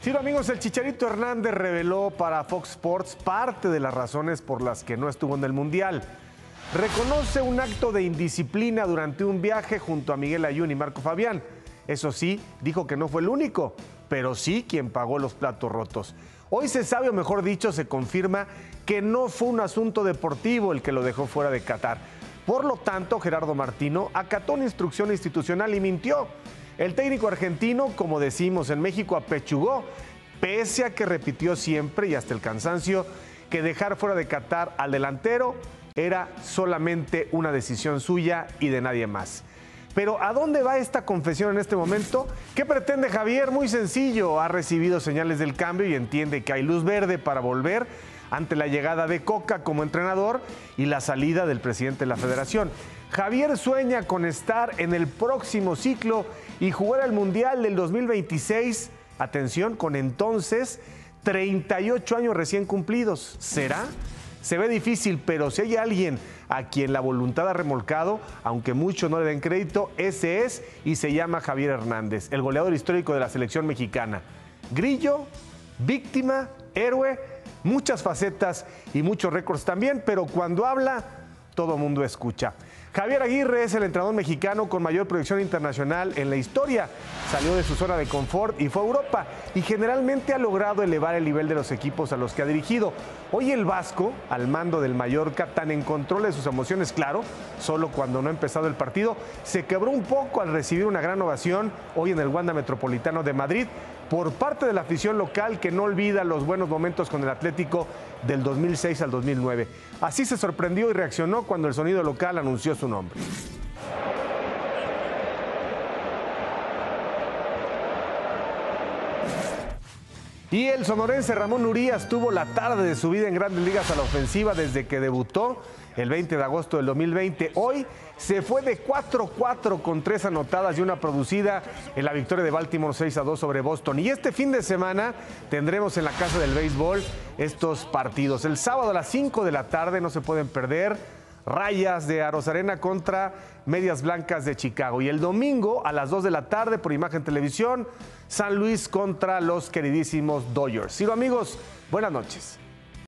Sí, amigos, el Chicharito Hernández reveló para Fox Sports parte de las razones por las que no estuvo en el Mundial. Reconoce un acto de indisciplina durante un viaje junto a Miguel Ayun y Marco Fabián. Eso sí, dijo que no fue el único, pero sí quien pagó los platos rotos. Hoy se sabe, o mejor dicho, se confirma que no fue un asunto deportivo el que lo dejó fuera de Qatar. Por lo tanto, Gerardo Martino acató una instrucción institucional y mintió. El técnico argentino, como decimos en México, apechugó, pese a que repitió siempre y hasta el cansancio que dejar fuera de Qatar al delantero era solamente una decisión suya y de nadie más. Pero ¿a dónde va esta confesión en este momento? ¿Qué pretende Javier? Muy sencillo, ha recibido señales del cambio y entiende que hay luz verde para volver ante la llegada de Coca como entrenador y la salida del presidente de la federación. Javier sueña con estar en el próximo ciclo y jugar al Mundial del 2026, atención, con entonces 38 años recién cumplidos. ¿Será? Se ve difícil, pero si hay alguien a quien la voluntad ha remolcado, aunque muchos no le den crédito, ese es y se llama Javier Hernández, el goleador histórico de la selección mexicana. Grillo, víctima, héroe, muchas facetas y muchos récords también, pero cuando habla, todo mundo escucha. Javier Aguirre es el entrenador mexicano con mayor proyección internacional en la historia. Salió de su zona de confort y fue a Europa y generalmente ha logrado elevar el nivel de los equipos a los que ha dirigido. Hoy el Vasco, al mando del Mallorca, tan en control de sus emociones, claro, solo cuando no ha empezado el partido, se quebró un poco al recibir una gran ovación hoy en el Wanda Metropolitano de Madrid por parte de la afición local que no olvida los buenos momentos con el Atlético del 2006 al 2009. Así se sorprendió y reaccionó cuando el sonido local anunció su nombre. Y el sonorense Ramón Urias tuvo la tarde de su vida en grandes ligas a la ofensiva desde que debutó el 20 de agosto del 2020. Hoy se fue de 4-4 con tres anotadas y una producida en la victoria de Baltimore 6-2 sobre Boston. Y este fin de semana tendremos en la Casa del Béisbol estos partidos. El sábado a las 5 de la tarde no se pueden perder. Rayas de Arena contra Medias Blancas de Chicago. Y el domingo a las 2 de la tarde por Imagen Televisión, San Luis contra los queridísimos Dodgers. Sigo amigos, buenas noches.